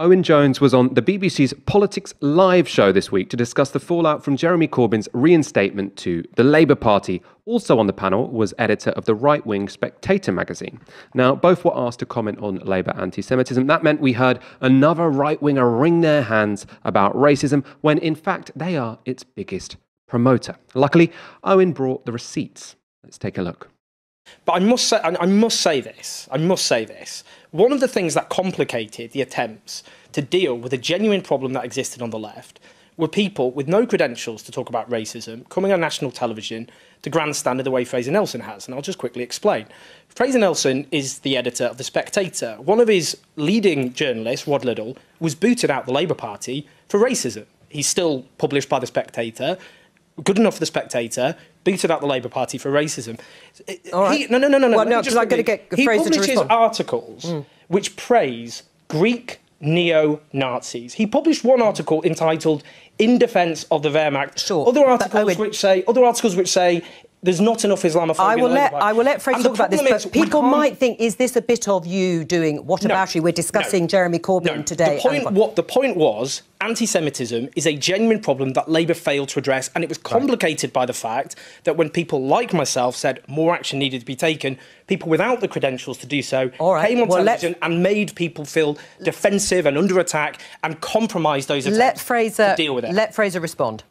Owen Jones was on the BBC's Politics Live show this week to discuss the fallout from Jeremy Corbyn's reinstatement to the Labour Party. Also on the panel was editor of the right wing Spectator magazine. Now, both were asked to comment on Labour anti Semitism. That meant we heard another right winger wring their hands about racism when, in fact, they are its biggest promoter. Luckily, Owen brought the receipts. Let's take a look. But I must say, I must say this. I must say this. One of the things that complicated the attempts to deal with a genuine problem that existed on the left were people with no credentials to talk about racism coming on national television to grandstand in the way Fraser Nelson has. And I'll just quickly explain. Fraser Nelson is the editor of The Spectator. One of his leading journalists, Rod Liddle, was booted out the Labour Party for racism. He's still published by The Spectator, good enough for The Spectator, booted out the Labour Party for racism. All right. He, no, no, no, no, no. Well, no, because I'm going to get Fraser to publishes articles mm. Which praise Greek neo-Nazis. He published one article entitled "In Defence of the Wehrmacht." Sure. Other articles which say other articles which say there's not enough Islamophobia. I will let I will let Fraser talk about this, but people might think is this a bit of you doing what no, about you? We're discussing no, Jeremy Corbyn no. today. The point, what the point was, anti-Semitism is a genuine problem that Labour failed to address, and it was complicated right. by the fact that when people like myself said more action needed to be taken, people without the credentials to do so right. came on well, television and made people feel defensive and under attack and compromised those attempts let Fraser, to deal with it. Let Fraser respond.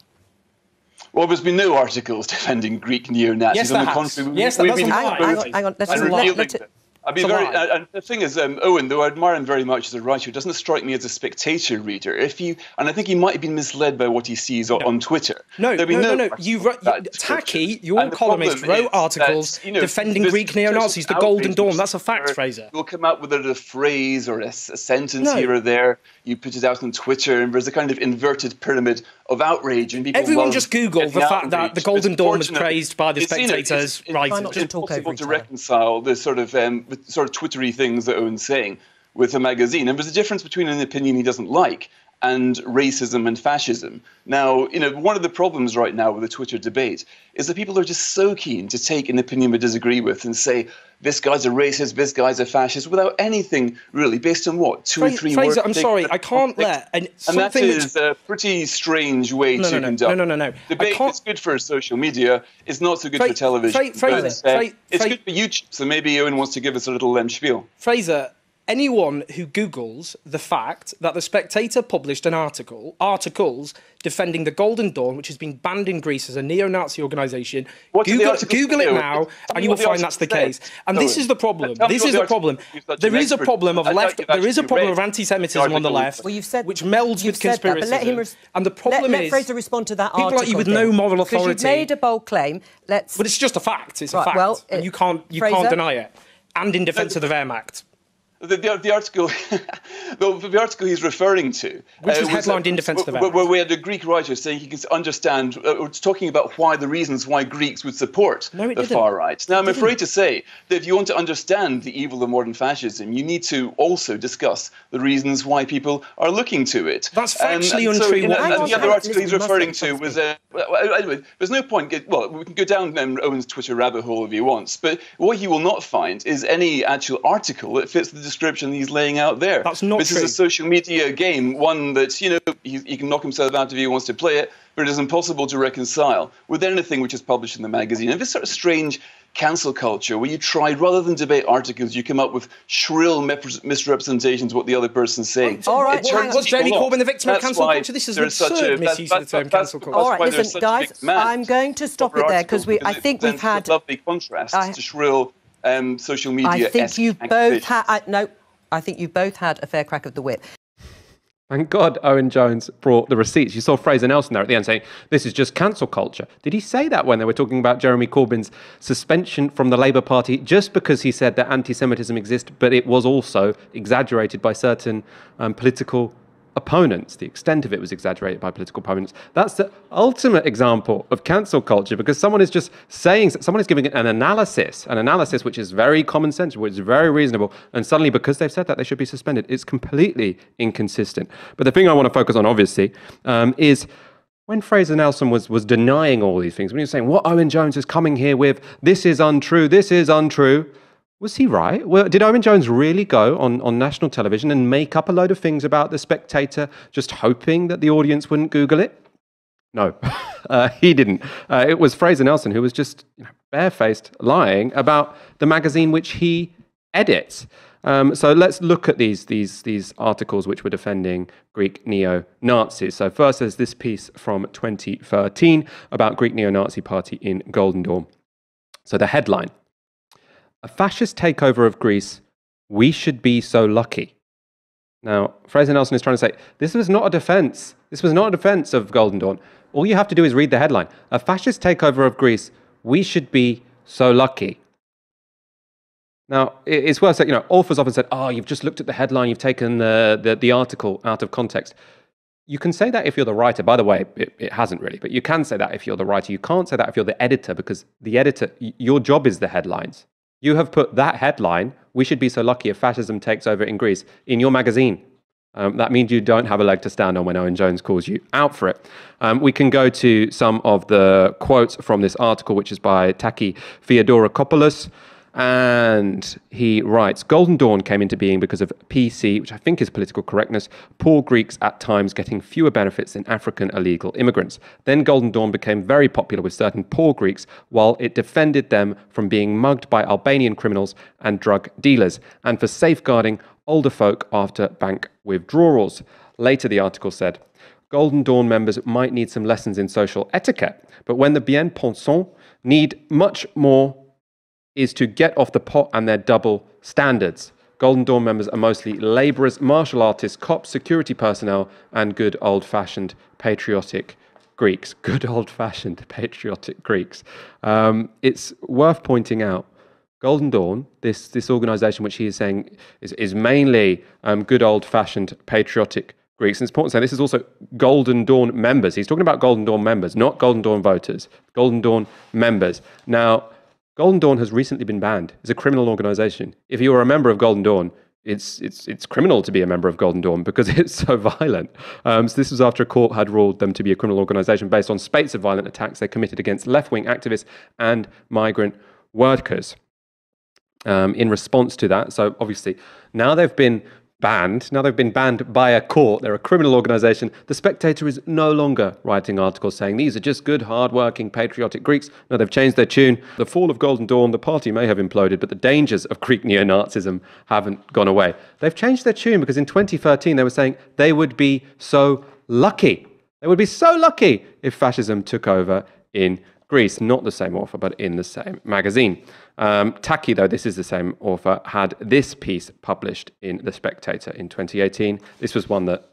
Well, there's been no articles defending Greek neo-Nazis. Yes, on the has. contrary, yes, we've been hang, hang on, hang on. Let's just let, let it, I'd be very, and the thing is, um, Owen, though I admire him very much as a writer, doesn't strike me as a spectator reader. If you, and I think he might have been misled by what he sees no. on Twitter. No, no, no, no, You wrote, Taki, your columnist, wrote articles that, you know, defending Greek neo-Nazis, the Golden Dawn. That's a fact, Fraser. You'll come out with a, a phrase or a, a sentence no. here or there. You put it out on Twitter, and there's a kind of inverted pyramid of outrage, and people. Everyone just Google the fact that the Golden Dawn was praised by the spectators. Right, it's impossible to reconcile the sort of um, sort of Twittery things that Owen's saying with a magazine. And there's a difference between an opinion he doesn't like and racism and fascism. Now, you know, one of the problems right now with the Twitter debate is that people are just so keen to take an opinion we disagree with and say, this guy's a racist, this guy's a fascist, without anything really based on what? Two Fraser, or three Fraser, words? I'm sorry, I can't let. And, and that is a pretty strange way no, to no, no, conduct. No, no, no, no. Debate is good for social media, it's not so good Fra- for television. Fra- Fraser, but, uh, Fra- it's good for YouTube, so maybe Owen wants to give us a little um, spiel. Fraser, anyone who Googles the fact that the Spectator published an article, articles defending the Golden Dawn, which has been banned in Greece as a neo-Nazi organisation, Google, Google it now, and you will find that's the case. And this is the problem. This is the problem. There is a problem of left. There is a problem of anti-Semitism on the left, well, you've said, which melds with conspiracy. Res- and the problem let, is, let Fraser respond to that people article. like you with no moral authority. You've made a bold claim. Let's. But it's just a fact. It's right, a fact, well, and uh, you can't you can't deny it. And in defence of the Wehrmacht. The, the, the, article, the, the, article he's referring to, which was uh, headlined in defence of the where, where we had a Greek writer saying he can understand, uh, talking about why the reasons why Greeks would support no, the didn't. far right. Now, it I'm didn't. afraid to say that if you want to understand the evil of modern fascism, you need to also discuss the reasons why people are looking to it. That's factually and, and untrue. So, you know, and the other article he's referring to was, uh, well, anyway, there's no point. Well, we can go down um, Owen's Twitter rabbit hole if he wants, but what he will not find is any actual article that fits the description he's laying out there. That's not this true. is a social media game, one that you know he, he can knock himself out if he wants to play it, but it is impossible to reconcile with anything which is published in the magazine. And this sort of strange cancel culture where you try rather than debate articles, you come up with shrill misrepresentations of what the other person's saying. All right, it well, was Jeremy Corbyn the victim of That's cancel culture? This is there's absurd such a, misuse that, of the term cancel culture. All right, listen, guys, I'm going to stop it there articles because we. I think we've had. a lovely contrast I- to shrill um, social media. I think you've both had. I, no, I think you've both had a fair crack of the whip. Thank God Owen Jones brought the receipts. You saw Fraser Nelson there at the end saying, This is just cancel culture. Did he say that when they were talking about Jeremy Corbyn's suspension from the Labour Party just because he said that anti Semitism exists, but it was also exaggerated by certain um, political opponents? The extent of it was exaggerated by political opponents. That's the ultimate example of cancel culture because someone is just saying, someone is giving an analysis, an analysis which is very common sense, which is very reasonable, and suddenly because they've said that, they should be suspended. It's completely inconsistent. But the thing I want to focus on, obviously, um, is when Fraser Nelson was, was denying all these things, when he was saying, what Owen Jones is coming here with, this is untrue, this is untrue, Was he right? Well, did Owen Jones really go on, on national television and make up a load of things about the spectator, just hoping that the audience wouldn't Google it? No, uh, he didn't. Uh, it was Fraser Nelson who was just you know, barefaced lying about the magazine which he edits. Um, so let's look at these, these, these articles which were defending Greek neo Nazis. So, first, there's this piece from 2013 about Greek neo Nazi party in Golden Dawn. So, the headline a fascist takeover of Greece, we should be so lucky. Now, Fraser Nelson is trying to say this was not a defense. This was not a defense of Golden Dawn. All you have to do is read the headline A fascist takeover of Greece, we should be so lucky. Now, it's worth saying, you know, authors often said, oh, you've just looked at the headline, you've taken the, the, the article out of context. You can say that if you're the writer. By the way, it, it, hasn't really, but you can say that if you're the writer. You can't say that if you're the editor because the editor, your job is the headlines. You have put that headline, we should be so lucky if fascism takes over in Greece, in your magazine. Um, that means you don't have a leg to stand on when Owen Jones calls you out for it. Um, we can go to some of the quotes from this article, which is by Taki Theodoracopulos. And he writes Golden Dawn came into being because of PC, which I think is political correctness, poor Greeks at times getting fewer benefits than African illegal immigrants. Then Golden Dawn became very popular with certain poor Greeks while it defended them from being mugged by Albanian criminals and drug dealers, and for safeguarding older folk after bank withdrawals. Later, the article said, Golden Dawn members might need some lessons in social etiquette, but when the bien pensants need much more is to get off the pot and their double standards. Golden Dawn members are mostly labourers, martial artists, cops, security personnel, and good old fashioned patriotic Greeks. Good old fashioned patriotic Greeks. Um, it's worth pointing out Golden Dawn, this, this organization which he is saying is, is mainly um, good old fashioned patriotic Greeks. And it's important to say this is also Golden Dawn members. He's talking about Golden Dawn members, not Golden Dawn voters. Golden Dawn members. Now, Golden Dawn has recently been banned. It's a criminal organization. If you are a member of Golden Dawn, it's it's it's criminal to be a member of Golden Dawn because it's so violent. Um, so this was after a court had ruled them to be a criminal organization based on spates of violent attacks they committed against left-wing activists and migrant workers. Um, in response to that, so obviously now they've been banned. Now they've been banned by a court. They're a criminal organization. The Spectator is no longer writing articles saying these are just good, hard-working, patriotic Greeks. No, they've changed their tune. The fall of Golden Dawn, the party may have imploded, but the dangers of Greek neo-Nazism haven't gone away. They've changed their tune because in 2013 they were saying they would be so lucky. They would be so lucky if fascism took over in Greece. Not the same author, but in the same magazine. Um, Taki, though, this is the same author, had this piece published in The Spectator in 2018. This was one that,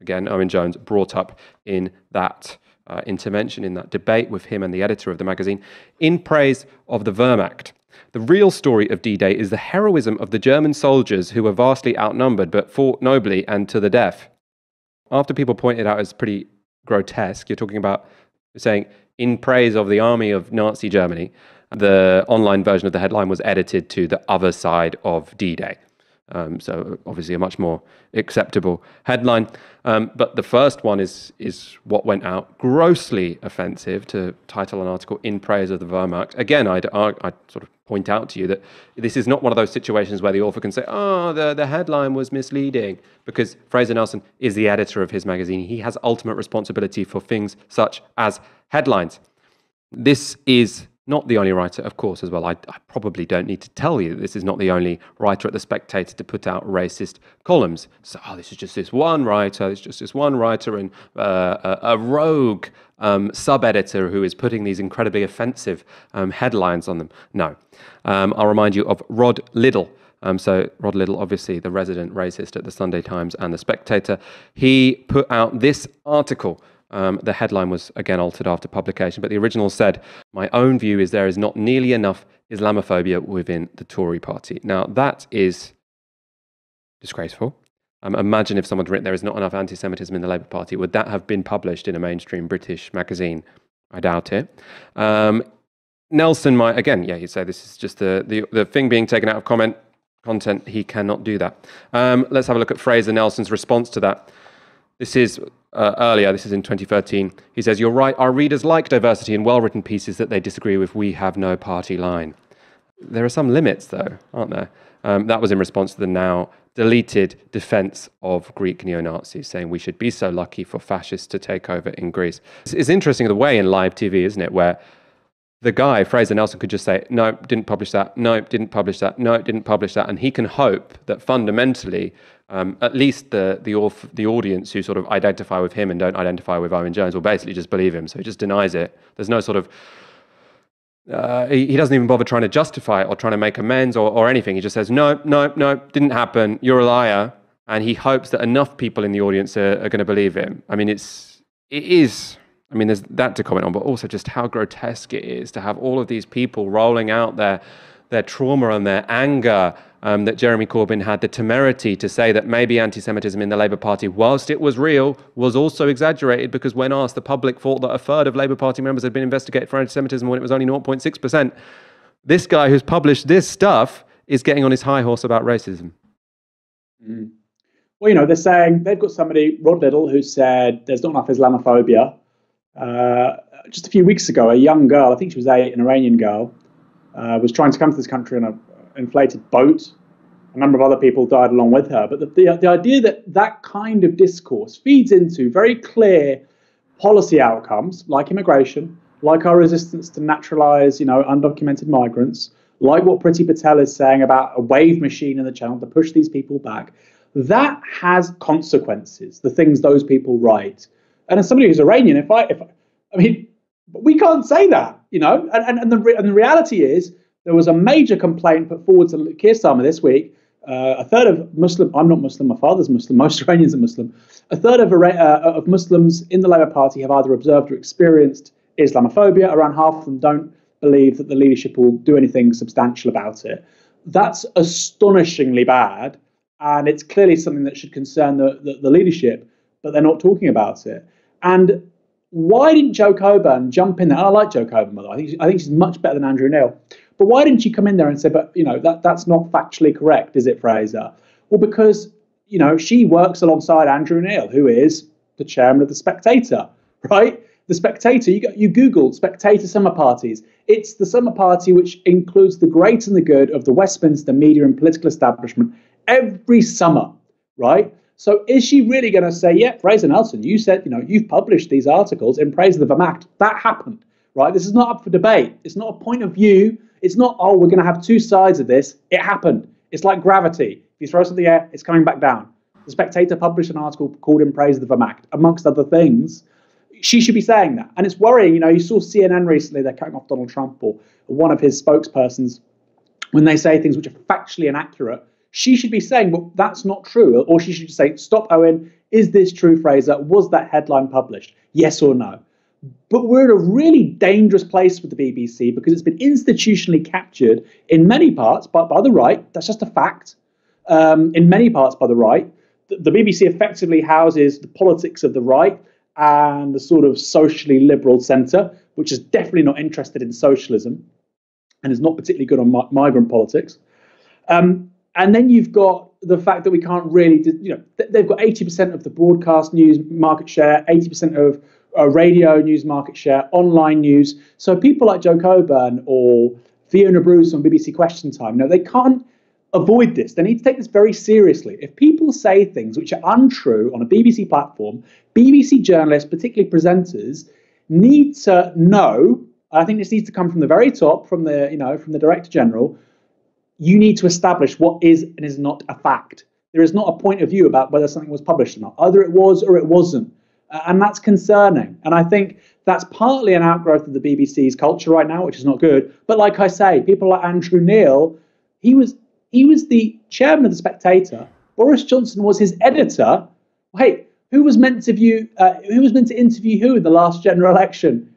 again, Owen Jones brought up in that uh, intervention, in that debate with him and the editor of the magazine, in praise of the Wehrmacht. The real story of D Day is the heroism of the German soldiers who were vastly outnumbered but fought nobly and to the death. After people pointed out as pretty grotesque, you're talking about saying in praise of the army of Nazi Germany the online version of the headline was edited to the other side of D Day. Um, so obviously a much more acceptable headline. Um, but the first one is is what went out grossly offensive to title an article in praise of the Wehrmacht. Again, I'd, I'd sort of point out to you that this is not one of those situations where the author can say, "Oh, the the headline was misleading," because Fraser Nelson is the editor of his magazine. He has ultimate responsibility for things such as headlines. This is not the only writer, of course, as well. I, I, probably don't need to tell you this is not the only writer at The Spectator to put out racist columns. So, oh, this is just this one writer, it's just this one writer and uh, a, a, rogue um, sub editor who is putting these incredibly offensive um, headlines on them. No. Um, I'll remind you of Rod Liddle. Um, so, Rod Liddle, obviously the resident racist at the Sunday Times and The Spectator, he put out this article um, the headline was again altered after publication, but the original said, My own view is there is not nearly enough Islamophobia within the Tory party. Now, that is disgraceful. Um, imagine if someone had written there is not enough anti Semitism in the Labour Party. Would that have been published in a mainstream British magazine? I doubt it. Um, Nelson might, again, yeah, he'd say this is just the, the, the thing being taken out of comment content. He cannot do that. Um, let's have a look at Fraser Nelson's response to that. This is uh, earlier, this is in 2013. He says, You're right, our readers like diversity in well written pieces that they disagree with. We have no party line. There are some limits, though, aren't there? Um, that was in response to the now deleted defense of Greek neo Nazis, saying we should be so lucky for fascists to take over in Greece. It's, it's interesting the way in live TV, isn't it, where the guy, Fraser Nelson, could just say, no, didn't publish that, no, didn't publish that, no, didn't publish that. And he can hope that fundamentally, um, at least the, the, the audience who sort of identify with him and don't identify with Owen Jones will basically just believe him. So he just denies it. There's no sort of uh, he, he, doesn't even bother trying to justify it or trying to make amends or, or anything. He just says, no, no, no, didn't happen. You're a liar. And he hopes that enough people in the audience are, are going to believe him. I mean, it's, it is, I mean, there's that to comment on, but also just how grotesque it is to have all of these people rolling out their, their trauma and their anger um, that Jeremy Corbyn had the temerity to say that maybe anti Semitism in the Labour Party, whilst it was real, was also exaggerated because when asked, the public thought that a third of Labour Party members had been investigated for anti Semitism when it was only 0.6%. This guy who's published this stuff is getting on his high horse about racism. Mm. Well, you know, they're saying they've got somebody, Rod Liddle, who said there's not enough Islamophobia. Uh, just a few weeks ago, a young girl, I think she was eight, an Iranian girl, uh, was trying to come to this country on an inflated boat. A number of other people died along with her. But the, the, the idea that that kind of discourse feeds into very clear policy outcomes like immigration, like our resistance to naturalize, you know, undocumented migrants, like what Priti Patel is saying about a wave machine in the channel to push these people back, that has consequences, the things those people write. And as somebody who's Iranian, if I, if I mean, we can't say that, you know, and, and, and, the, and the reality is there was a major complaint put forward to Keir Starmer this week. Uh, a third of Muslim, I'm not Muslim, my father's Muslim, most Iranians are Muslim. A third of, uh, of Muslims in the Labour Party have either observed or experienced Islamophobia. Around half of them don't believe that the leadership will do anything substantial about it. That's astonishingly bad, and it's clearly something that should concern the, the, the leadership, but they're not talking about it. And why didn't Jo Coburn jump in there? I like Jo Coburn, by the way. I think, I think she's much better than Andrew Neil. But why didn't she come in there and say, but you know, that, that's not factually correct, is it, Fraser? Well, because, you know, she works alongside Andrew Neil, who is the chairman of the Spectator, right? The Spectator, you, you Googled Spectator summer parties. It's the summer party which includes the great and the good of the Westminster media and political establishment every summer, right? So is she really going to say, yeah, Fraser Nelson, you said, you know, you've published these articles in praise of the Wehrmacht That happened, right? This is not up for debate. It's not a point of view it's not, oh, we're going to have two sides of this. It happened. It's like gravity. If you throw something in the air, it's coming back down. The Spectator published an article called In Praise of the Wehrmacht amongst other things. She should be saying that. And it's worrying. You know, you saw CNN recently, they're cutting off Donald Trump or one of his spokespersons when they say things which are factually inaccurate. She should be saying, well, that's not true. Or she should say, stop, Owen. Is this true, Fraser? Was that headline published? Yes or no? But we're in a really dangerous place with the BBC because it's been institutionally captured in many parts by, by the right. That's just a fact. Um, in many parts by the right. The, the BBC effectively houses the politics of the right and the sort of socially liberal centre, which is definitely not interested in socialism and is not particularly good on mi- migrant politics. Um, and then you've got the fact that we can't really, you know, they've got 80% of the broadcast news market share, 80% of uh, radio news market share, online news. So people like Jo Coburn or Fiona Bruce on BBC Question Time, know, they can't avoid this. They need to take this very seriously. If people say things which are untrue on a BBC platform, BBC journalists, particularly presenters, need to know. I think this needs to come from the very top, from the you know, from the director general. You need to establish what is and is not a fact. There is not a point of view about whether something was published or not. Either it was or it wasn't. Uh, and that's concerning. And I think that's partly an outgrowth of the BBC's culture right now, which is not good. But like I say, people like Andrew Neil, he was he was the chairman of the Spectator. Boris Johnson was his editor. Wait, who was meant to view? Uh, who was meant to interview who in the last general election?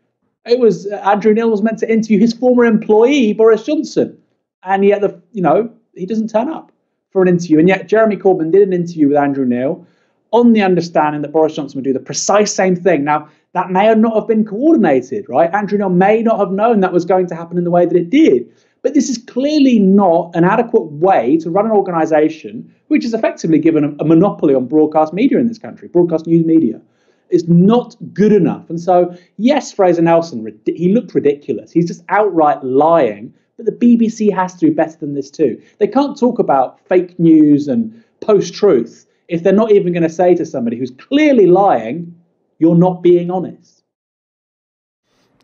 It was uh, Andrew Neil was meant to interview his former employee Boris Johnson, and yet the you know he doesn't turn up for an interview. And yet Jeremy Corbyn did an interview with Andrew Neil on the understanding that Boris Johnson would do the precise same thing. Now, that may not have been coordinated, right? Andrew Neil may not have known that was going to happen in the way that it did. But this is clearly not an adequate way to run an organization which is effectively given a, a monopoly on broadcast media in this country, broadcast news media. It's not good enough. And so, yes, Fraser Nelson, he looked ridiculous. He's just outright lying But the BBC has to do better than this too. They can't talk about fake news and post truth if they're not even going to say to somebody who's clearly lying, you're not being honest.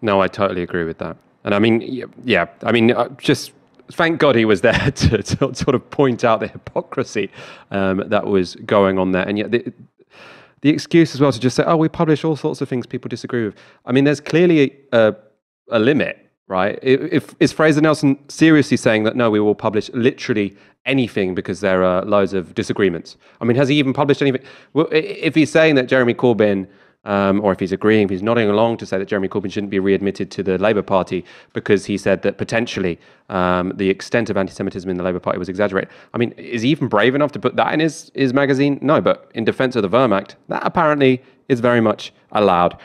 No, I totally agree with that. And I mean, yeah, I mean, uh, just thank God he was there to, to sort of point out the hypocrisy um, that was going on there. And yet, the, the excuse as well to just say, oh, we publish all sorts of things people disagree with. I mean, there's clearly a, a limit right? If is Fraser Nelson seriously saying that no, we will publish literally anything because there are loads of disagreements? I mean, has he even published anything? Well, if he's saying that Jeremy Corbyn, um, or if he's agreeing, if he's nodding along to say that Jeremy Corbyn shouldn't be readmitted to the Labour Party because he said that potentially um, the extent of anti-Semitism in the Labour Party was exaggerated. I mean, is he even brave enough to put that in his his magazine? No, but in defence of the Wehrmacht, that apparently is very much allowed.